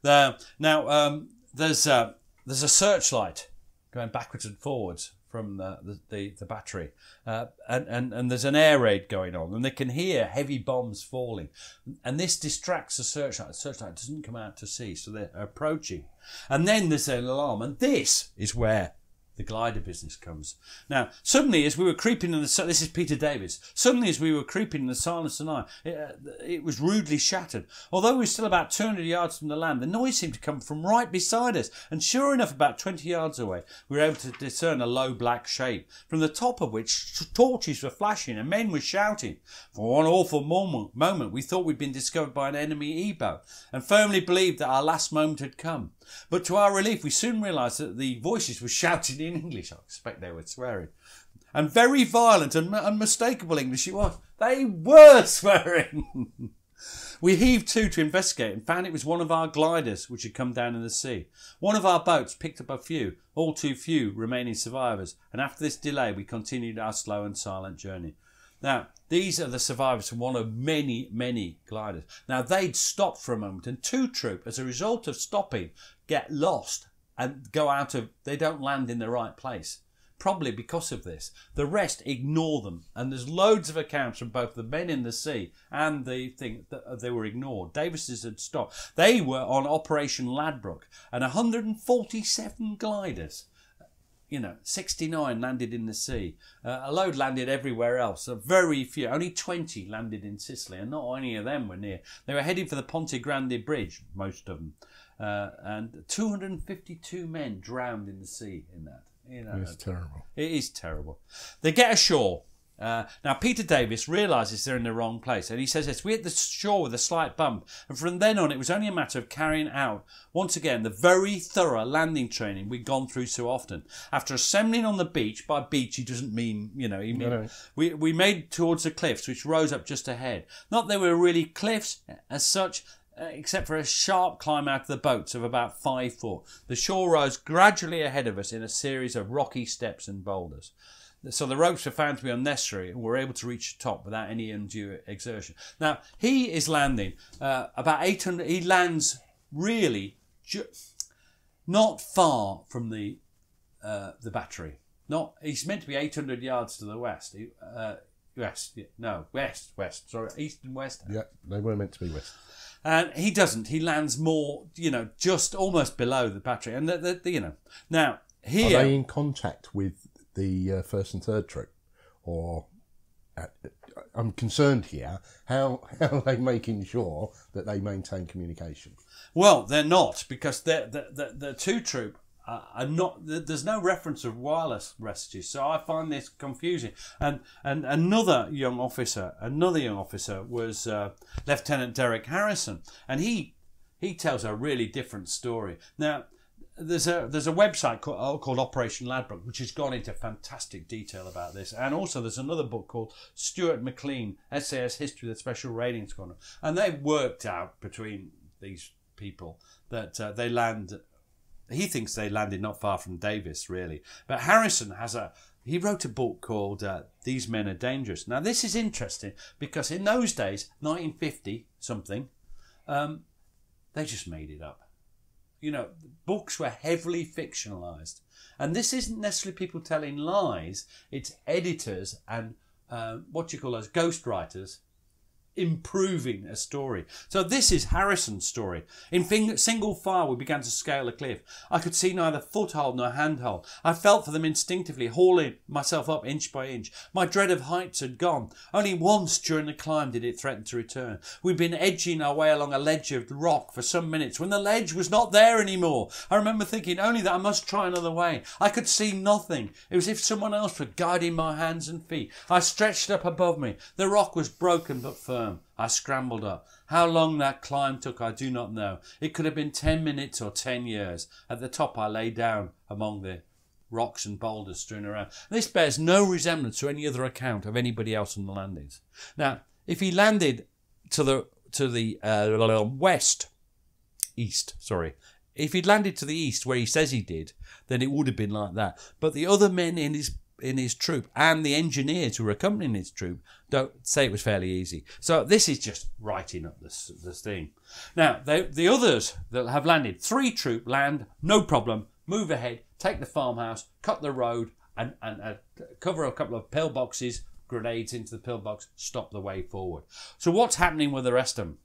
The, now, um, there's, there's a searchlight going backwards and forwards from the, the, the, the battery. Uh, and, and, and there's an air raid going on, and they can hear heavy bombs falling. And this distracts the searchlight. The searchlight doesn't come out to sea, so they're approaching. And then there's an alarm, and this is where the glider business comes. Now, suddenly, as we were creeping in the this is Peter Davis. Suddenly, as we were creeping in the silence of night, it, uh, it, was rudely shattered. Although we were still about 200 yards from the land, the noise seemed to come from right beside us. And sure enough, about 20 yards away, we were able to discern a low black shape, from the top of which torches were flashing and men were shouting. For one awful moment, moment we thought we'd been discovered by an enemy E-boat, and firmly believed that our last moment had come. But to our relief, we soon realised that the voices were shouting in English. I expect they were swearing. And very violent and unmistakable English it was. They were swearing. we heaved to to investigate and found it was one of our gliders which had come down in the sea. One of our boats picked up a few, all too few remaining survivors, and after this delay we continued our slow and silent journey. Now, these are the survivors from one of many, many gliders. Now, they'd stopped for a moment, and two troop, as a result of stopping, get lost and go out of, they don't land in the right place. Probably because of this. The rest ignore them. And there's loads of accounts from both the men in the sea and the thing that uh, they were ignored. Davis's had stopped. They were on Operation Ladbroke and 147 gliders you know, 69 landed in the sea. Uh, a load landed everywhere else. A very few, only 20 landed in Sicily, and not any of them were near. They were heading for the Ponte Grande Bridge, most of them. Uh, and 252 men drowned in the sea in that. You know, it's terrible. It is terrible. They get ashore. Uh, now, Peter Davis realises they're in the wrong place, and he says this We hit the shore with a slight bump, and from then on, it was only a matter of carrying out, once again, the very thorough landing training we'd gone through so often. After assembling on the beach, by beach, he doesn't mean, you know, he mean, no. We, we made towards the cliffs, which rose up just ahead. Not that they were really cliffs as such, uh, except for a sharp climb out of the boats of about five foot. The shore rose gradually ahead of us in a series of rocky steps and boulders. So the ropes were found to be unnecessary and were able to reach the top without any undue exertion. Now, he is landing uh, about 800, he lands really ju- not far from the, uh, the battery. Not, he's meant to be 800 yards to the west. He, uh, west, yeah, no, west, west, sorry, east and west. Yeah, they were meant to be west. And he doesn't. He lands more, you know, just almost below the battery. And, the, the, the you know, now here Are they in contact with the uh, first and third troop, or uh, I'm concerned here? How how are they making sure that they maintain communication? Well, they're not because they're, the the the two troop uh, are not. There's no reference of wireless messages, so I find this confusing. And and another young officer, another young officer was uh, Lieutenant Derek Harrison, and he he tells a really different story. Now. There's a there's a website called, called Operation Ladbroke which has gone into fantastic detail about this, and also there's another book called Stuart McLean SAS History of the Special Raiding Squadron, and they've worked out between these people that uh, they land he thinks they landed not far from Davis, really. But Harrison has a. He wrote a book called uh, These Men Are Dangerous. Now, this is interesting because in those days, 1950 something, um, they just made it up. You know, books were heavily fictionalized. And this isn't necessarily people telling lies, it's editors and uh, what you call as ghostwriters improving a story. So this is Harrison's story. In single file, we began to scale the cliff. I could see neither foothold nor handhold. I felt for them instinctively, hauling myself up inch by inch. My dread of heights had gone. Only once during the climb did it threaten to return. We'd been edging our way along a ledge of rock for some minutes when the ledge was not there anymore. I remember thinking only that I must try another way. I could see nothing. It was as if someone else were guiding my hands and feet. I stretched up above me. The rock was broken but firm. I scrambled up. How long that climb took, I do not know. It could have been ten minutes or ten years. At the top, I lay down among the rocks and boulders strewn around. This bears no resemblance to any other account of anybody else on the landings. Now, if he landed to the to the uh, west, east, sorry, if he'd landed to the east where he says he did, then it would have been like that. But the other men in his in his troop and the engineers who were accompanying his troop don't say it was fairly easy. So this is just writing up this this thing. Now the others that have landed, three troop land, no problem, move ahead, take the farmhouse, cut the road, and and uh, cover a couple of pillboxes, grenades into the pillbox, stop the way forward. So what's happening with the rest of them?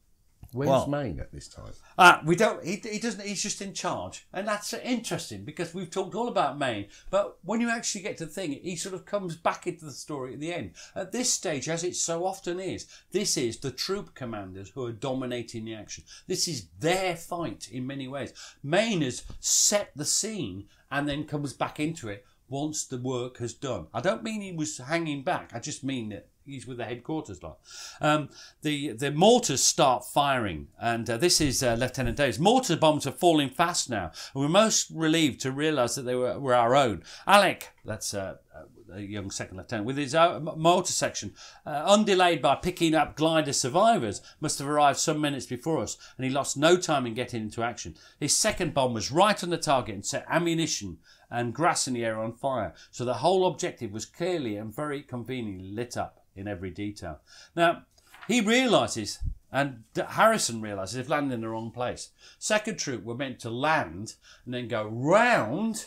Where's Well- Mayne at this time? Uh, we don't. He, he doesn't. He's just in charge, and that's interesting because we've talked all about Mayne, but when you actually get to the thing, he sort of comes back into the story at the end. At this stage, as it so often is, this is the troop commanders who are dominating the action. This is their fight in many ways. Mayne has set the scene and then comes back into it once the work has done. I don't mean he was hanging back. I just mean that he's with the headquarters lot. Um, the the mortars start firing, and uh, this is uh, Lieutenant Davis. Mortar bombs are falling fast now, and we're most relieved to realise that they were, were our own. Alec, that's uh, uh, a young second lieutenant, with his own mortar section, uh, undelayed by picking up glider survivors, must have arrived some minutes before us, and he lost no time in getting into action. His second bomb was right on the target and set ammunition and grass in the air on fire, so the whole objective was clearly and very conveniently lit up in every detail. Now, he realises, and Harrison realises, they've landed in the wrong place. Second troop were meant to land and then go round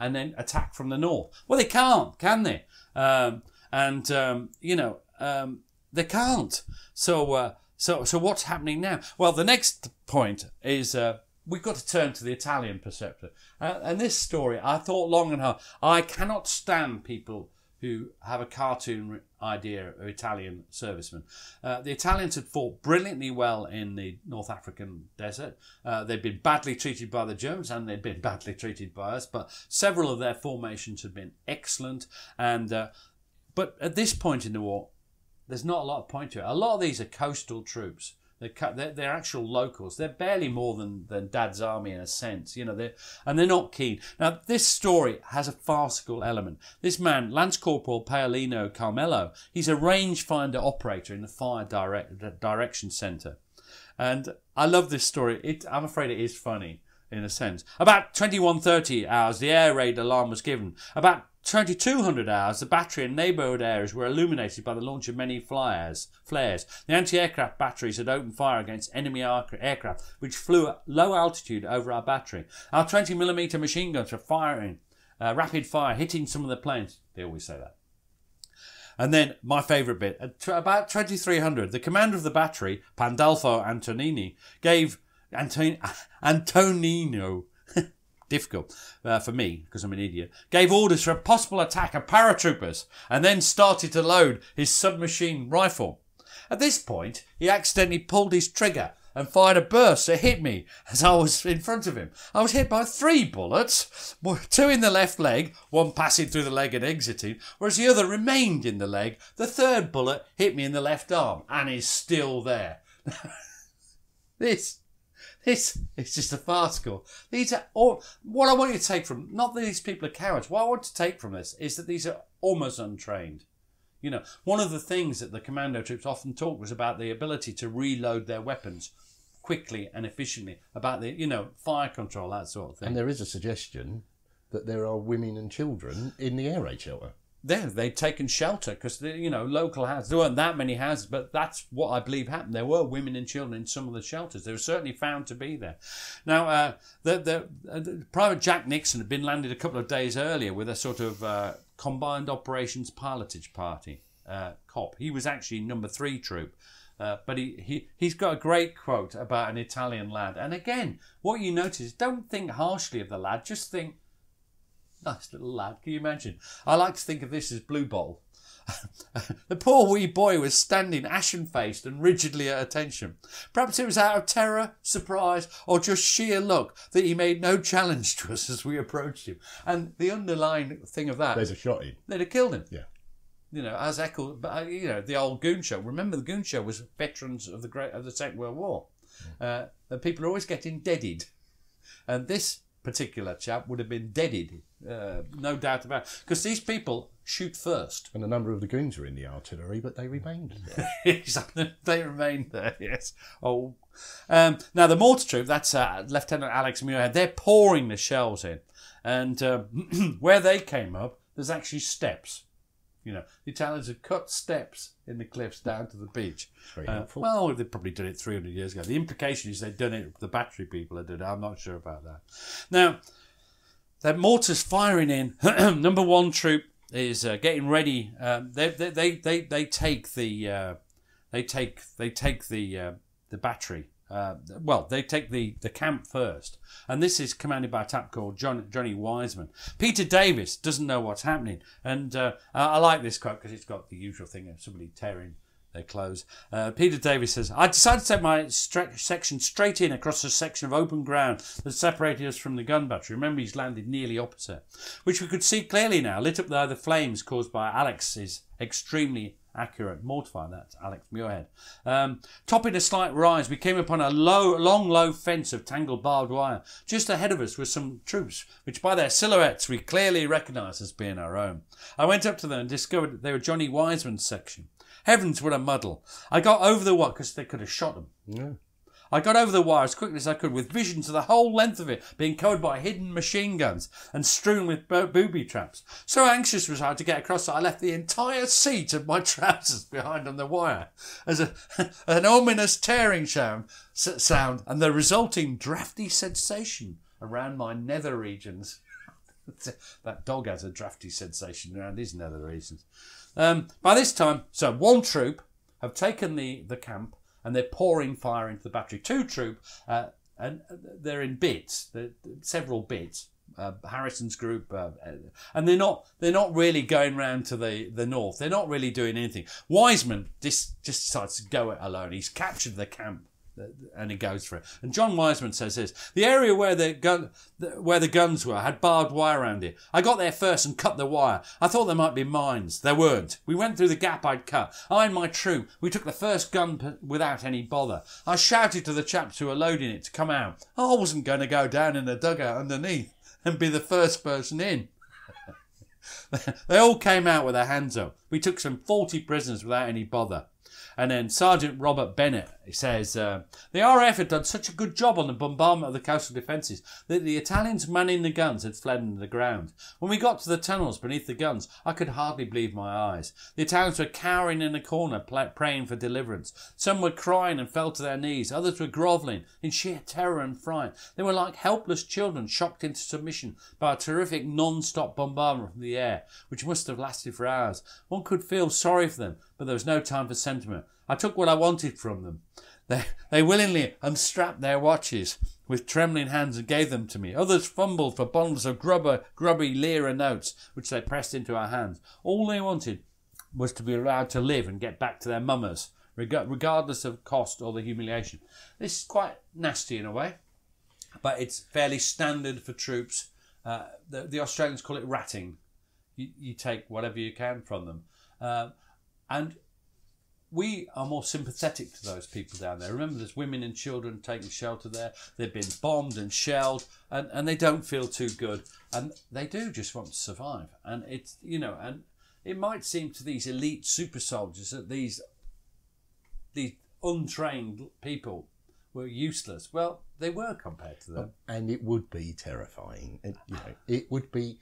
and then attack from the north. Well, they can't, can they? Um, and um, you know, um, they can't. So, uh, so, so what's happening now? Well, the next point is uh, we've got to turn to the Italian preceptor. Uh, and this story, I thought long and hard. I cannot stand people who have a cartoon idea of Italian servicemen. Uh, the Italians had fought brilliantly well in the North African desert. Uh, they'd been badly treated by the Germans and they'd been badly treated by us, but several of their formations had been excellent. And uh, but at this point in the war, there's not a lot of point to it. A lot of these are coastal troops. They're, they're, actual locals. They're barely more than, than Dad's army in a sense, you know. They're, and they're not keen. Now, this story has a farcical element. This man, Lance Corporal Paolino Carmelo, he's a rangefinder operator in the Fire direct, Direction Centre. And I love this story. It, I'm afraid it is funny in a sense. About 2130 hours, the air raid alarm was given. About 2200 hours, the battery and neighbourhood areas were illuminated by the launch of many flares. flares. The anti-aircraft batteries had opened fire against enemy aircraft, which flew at low altitude over our battery. Our 20mm machine guns were firing, uh, rapid fire, hitting some of the planes. They always say that. And then my favourite bit, at about 2300, the commander of the battery, Pandolfo Antonini, gave Anton- Antonino difficult uh, for me because I'm an idiot, gave orders for a possible attack of paratroopers and then started to load his submachine rifle. At this point, he accidentally pulled his trigger and fired a burst that hit me as I was in front of him. I was hit by three bullets, two in the left leg, one passing through the leg and exiting, whereas the other remained in the leg. The third bullet hit me in the left arm and is still there. this this is just a farcical. These are all. What I want you to take from not that these people are cowards. What I want to take from this is that these are almost untrained. You know, one of the things that the commando troops often talk was about the ability to reload their weapons quickly and efficiently. About the you know fire control that sort of thing. And there is a suggestion that there are women and children in the air raid shelter there they'd taken shelter because you know local houses there weren't that many houses but that's what i believe happened. There were women and children in some of the shelters. They were certainly found to be there. Now uh, the, the, uh, the, private jack nixon had been landed a couple of days earlier with a sort of uh, combined operations pilotage party uh, cop. He was actually number three troop uh, but he, he, he's got a great quote about an Italian lad. And again, what you notice, don't think harshly of the lad, just think, Nice little lad. Can you imagine? I like to think of this as Blue Bowl. the poor wee boy was standing ashen faced and rigidly at attention. Perhaps it was out of terror, surprise, or just sheer luck that he made no challenge to us as we approached him. And the underlying thing of that, there's a shot in. They'd have killed him. Yeah. You know, as echoed, but uh, you know, the old Goon Show. Remember, the Goon Show was veterans of the great of the Second World War. Uh, and people are always getting deaded, and this particular chap would have been deaded, uh, no doubt about it. Because these people shoot first. And a number of the goons were in the artillery, but they remained there. they remained there, yes. Oh. Um, now, the mortar troop, that's uh, Lieutenant Alex Muirhead, they're pouring the shells in. And uh, where they came up, there's actually steps. You know, the Italians have cut steps in the cliffs down to the beach. Very Uh, helpful. well, they've probably done it 300 years ago. The implication is they've done it, the battery people have done it. I'm not sure about that. Now, that mortar's firing in. Number one troop is uh, getting ready. Um, they, they, they, they, they take the uh, they take they take the uh, the battery. Uh, well, they take the, the camp first, and this is commanded by a chap called John, Johnny Wiseman. Peter Davis doesn't know what's happening, and uh, I like this quote because it's got the usual thing of somebody tearing their clothes. Uh, Peter Davis says, I decided to take my stre- section straight in across a section of open ground that separated us from the gun battery. Remember, he's landed nearly opposite, which we could see clearly now, lit up by the flames caused by Alex's extremely accurate mortar That's Alex Muirhead. Um, topping a slight rise, we came upon a low, long, low fence of tangled barbed wire. Just ahead of us were some troops, which by their silhouettes we clearly recognised as being our own. I went up to them and discovered that they were Johnny Wiseman's section. Heavens, what a muddle. I got over the wire because they could have shot them. Yeah. I got over the wire as quickly as I could with visions of the whole length of it being covered by hidden machine guns and strewn with bo- booby traps. So anxious was I to get across that I left the entire seat of my trousers behind on the wire as a, an ominous tearing sound, sound and the resulting drafty sensation around my nether regions. that dog has a drafty sensation around his nether regions. Um, by this time, so one troop have taken the, the camp and they're pouring fire into the battery. Two troop, uh, and they're in bits, they're, several bits. Uh, Harrison's group, uh, and they're not they're not really going round to the, the north. They're not really doing anything. Wiseman just just decides to go it alone. He's captured the camp and he goes for it. And John Wiseman says this: the area where the gun, where the guns were, had barbed wire around it. I got there first and cut the wire. I thought there might be mines. There weren't. We went through the gap I'd cut. I and my troop, we took the first gun without any bother. I shouted to the chaps who were loading it to come out. I wasn't going to go down in the dugout underneath and be the first person in. they all came out with their hands up. We took some 40 prisoners without any bother. And then Sergeant Robert Bennett he says uh, the RAF had done such a good job on the bombardment of the coastal defences that the Italians manning the guns had fled into the ground. When we got to the tunnels beneath the guns, I could hardly believe my eyes. The Italians were cowering in a corner, praying for deliverance. Some were crying and fell to their knees. Others were grovelling in sheer terror and fright. They were like helpless children shocked into submission by a terrific non-stop bombardment from the air, which must have lasted for hours. One could feel sorry for them, but there was no time for sentiment. I took what I wanted from them. They, they willingly unstrapped their watches with trembling hands and gave them to me. Others fumbled for bundles of grubber, grubby lira notes, which they pressed into our hands. All they wanted was to be allowed to live and get back to their mummers, regardless of cost or the humiliation. This is quite nasty in a way, but it's fairly standard for troops. Uh, the, the, Australians call it ratting. You, you, take whatever you can from them. Uh, and we are more sympathetic to those people down there. Remember, there's women and children taking shelter there. They've been bombed and shelled, and, and they don't feel too good, and they do just want to survive. And it's you know, and it might seem to these elite super soldiers that these these untrained people were useless. Well, they were compared to them, and it would be terrifying. It, you know, it would be.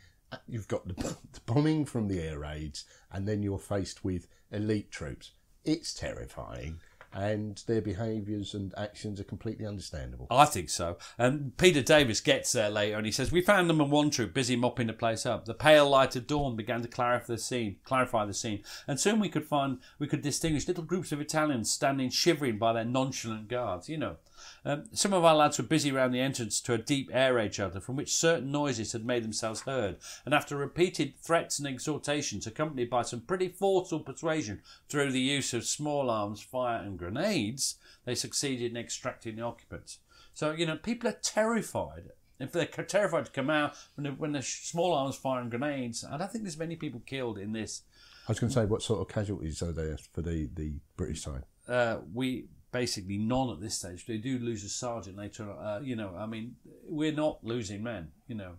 You've got the, the bombing from the air raids, and then you're faced with elite troops. It's terrifying and their behaviours and actions are completely understandable. I think so. And Peter Davis gets there later and he says, We found them and one troop busy mopping the place up. The pale light of dawn began to clarify the scene, clarify the scene. And soon we could find we could distinguish little groups of Italians standing shivering by their nonchalant guards, you know. Um, some of our lads were busy round the entrance to a deep air raid shelter from which certain noises had made themselves heard, and after repeated threats and exhortations, accompanied by some pretty forceful persuasion through the use of small arms, fire, and grenades, they succeeded in extracting the occupants. So, you know, people are terrified. If they're terrified to come out when the, when the small arms firing grenades, I don't think there's many people killed in this. I was going to say, what sort of casualties are there for the, the British side? Uh, we basically none at this stage. They do lose a sergeant later. Uh, you know, I mean, we're not losing men. You know,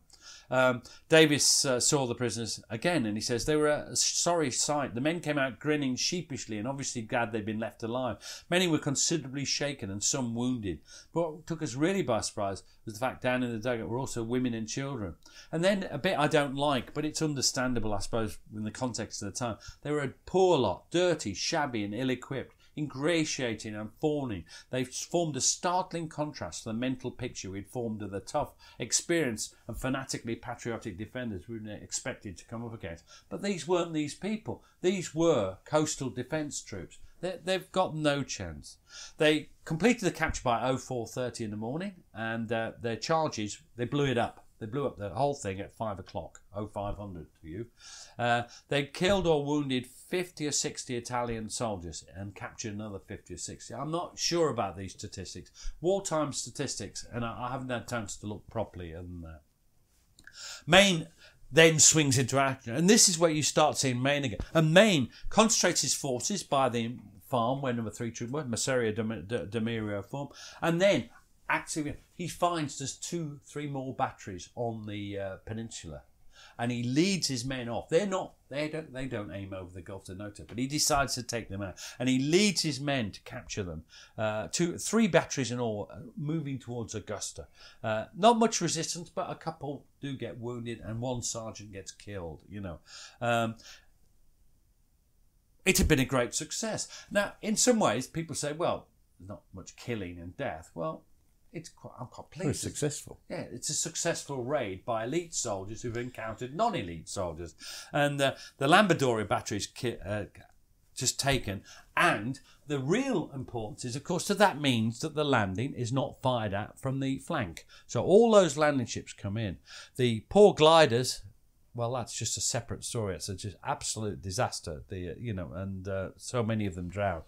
um, Davis uh, saw the prisoners again, and he says they were a sorry sight. The men came out grinning sheepishly, and obviously glad they'd been left alive. Many were considerably shaken, and some wounded. But what took us really by surprise was the fact down in the dugout were also women and children. And then a bit I don't like, but it's understandable, I suppose, in the context of the time. They were a poor lot, dirty, shabby, and ill-equipped ingratiating and fawning. They formed a startling contrast to the mental picture we'd formed of the tough, experienced, and fanatically patriotic defenders we were expected to come up against. But these weren't these people. These were coastal defence troops. They, they've got no chance. They completed the capture by 0430 in the morning, and uh, their charges, they blew it up. They blew up the whole thing at 5 o'clock, 0500 to you. Uh, they killed or wounded 50 or 60 Italian soldiers and captured another 50 or 60. I'm not sure about these statistics. Wartime statistics, and I, I haven't had chance to look properly and that. Mayne then swings into action, and this is where you start seeing Mayne again. And Mayne concentrates his forces by the farm where number three troop was, Masseria Demirio farm, and then actively he finds there's two, three more batteries on the uh, peninsula, and he leads his men off. They're not they don't they don't aim over the Gulf of Noto, but he decides to take them out, and he leads his men to capture them. Uh, two, three batteries in all, uh, moving towards Augusta. Uh, not much resistance, but a couple do get wounded, and one sergeant gets killed. You know. Um, it had been a great success. Now, in some ways, people say, well, not much killing and death. Well, it's quite, I'm quite pleased. It's successful. Yeah, it's a successful raid by elite soldiers who've encountered non-elite soldiers, and uh, the Lambadoria batteries ki- uh, just taken. And the real importance is, of course, that that means that the landing is not fired at from the flank. So all those landing ships come in. The poor gliders. Well, that's just a separate story. It's a just absolute disaster. The you know, and uh, so many of them drowned.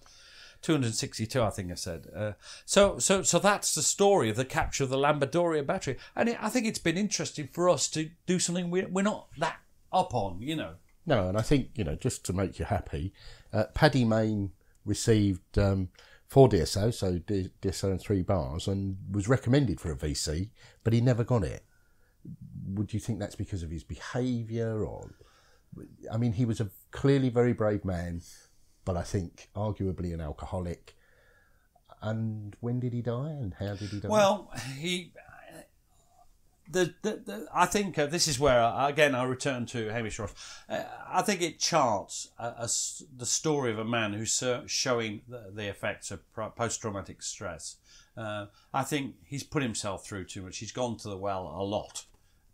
262, I think I said. Uh, so, so, so that's the story of the capture of the Lambadoria battery, and it, I think it's been interesting for us to do something we're, we're not that up on, you know. No, and I think you know just to make you happy, uh, Paddy Mayne received um, four DSO, so DSO and three bars, and was recommended for a VC, but he never got it. Would you think that's because of his behaviour, or I mean, he was a clearly very brave man, but I think arguably an alcoholic. And when did he die, and how did he die? Well, he. The, the, the I think uh, this is where uh, again I return to Hamish Ross. Uh, I think it charts a, a the story of a man who's showing the, the effects of post traumatic stress. Uh, I think he's put himself through too much. He's gone to the well a lot.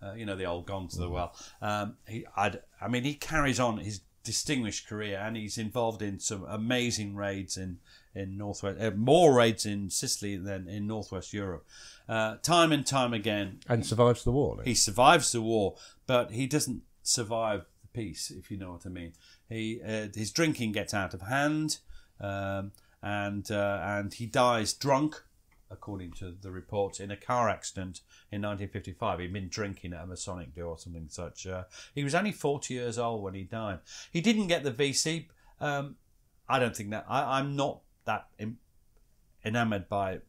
Uh, you know the old gone to the well. Um, he, I'd, I mean, he carries on his distinguished career, and he's involved in some amazing raids in in northwest, uh, more raids in Sicily than in northwest Europe. Uh, time and time again, and survives the war. he survives the war, but he doesn't survive the peace, if you know what I mean. He uh, his drinking gets out of hand, um, and uh, and he dies drunk, according to the reports, in a car accident in 1955. He'd been drinking at a Masonic do or something such. Uh, he was only 40 years old when he died. He didn't get the VC. Um, I don't think that I, I'm not that enamored by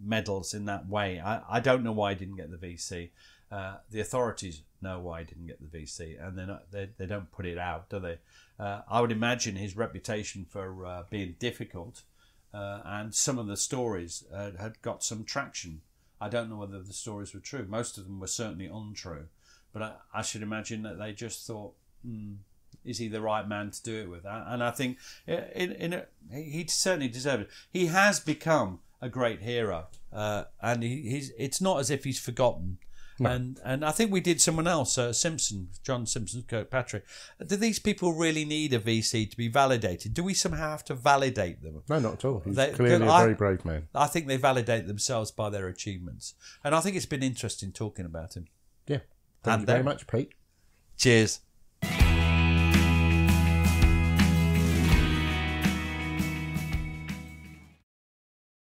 medals in that way. I, I don't know why he didn't get the VC. Uh, the authorities know why he didn't get the VC, and they're not, they they don't put it out, do they? Uh, I would imagine his reputation for uh, being difficult uh, and some of the stories uh, had got some traction. I don't know whether the stories were true. Most of them were certainly untrue, but I, I should imagine that they just thought. Hmm, is he the right man to do it with? And I think in, in a, he certainly deserved it. He has become a great hero, uh, and he, he's. It's not as if he's forgotten. And and I think we did someone else, uh, Simpson, John Simpson, Kirkpatrick. Do these people really need a VC to be validated? Do we somehow have to validate them? no, not at all. He's They- clearly a I- very brave man. I think they validate themselves by their achievements, and I think it's been interesting talking about him. Yeah. Thank And you very much, Pete. Cheers.